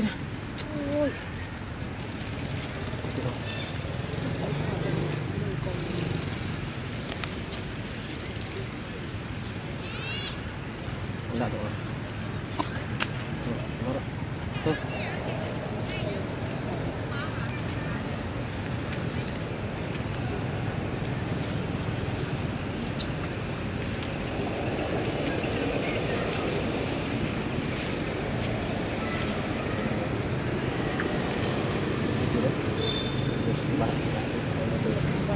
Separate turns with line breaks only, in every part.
kia ôi Dạ. Rồi,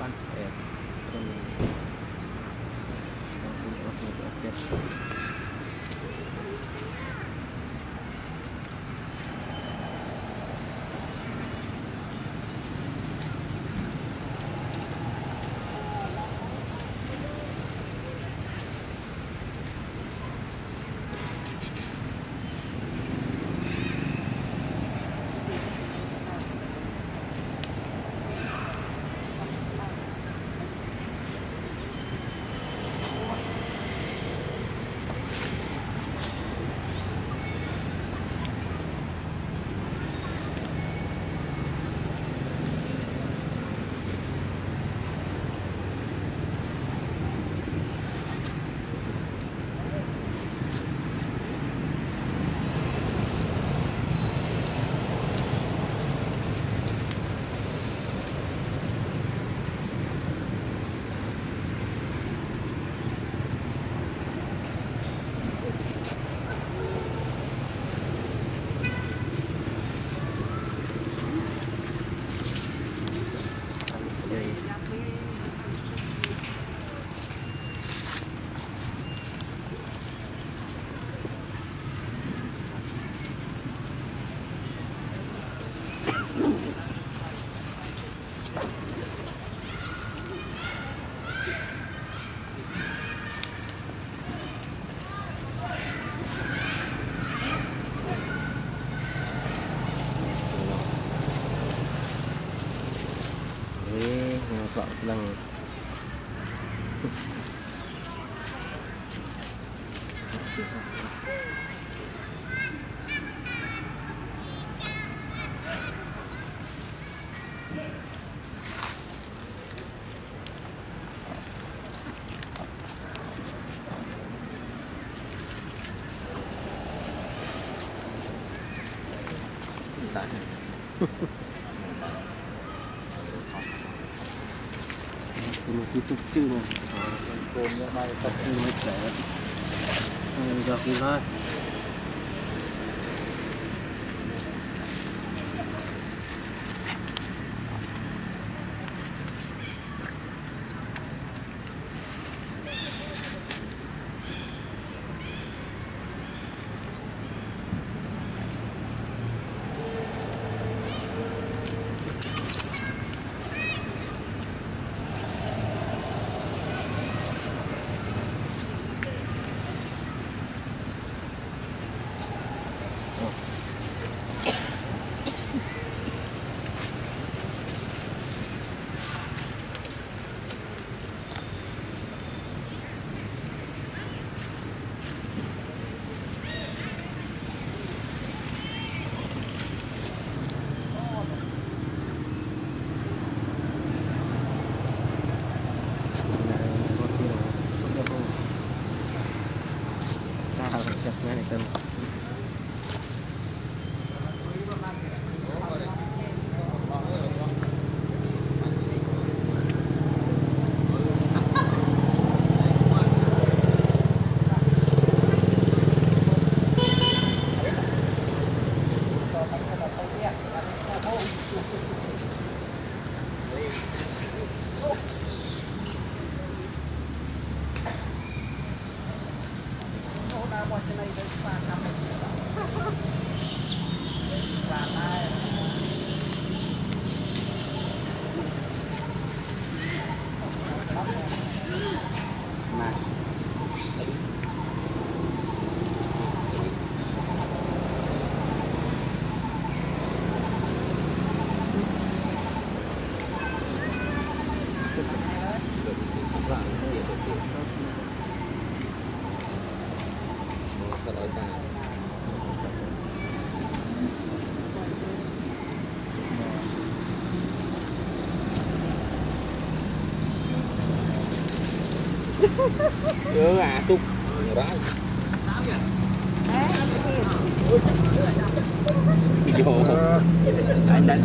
บัน với cậu đằng Thank you. มันคือตุ๊กชื่อมันโกงเยอะไาตัดชื่ไม่แสบมันจะคือได้ anything. Nah.
Yo asuk. Rai. rồi Anh đánh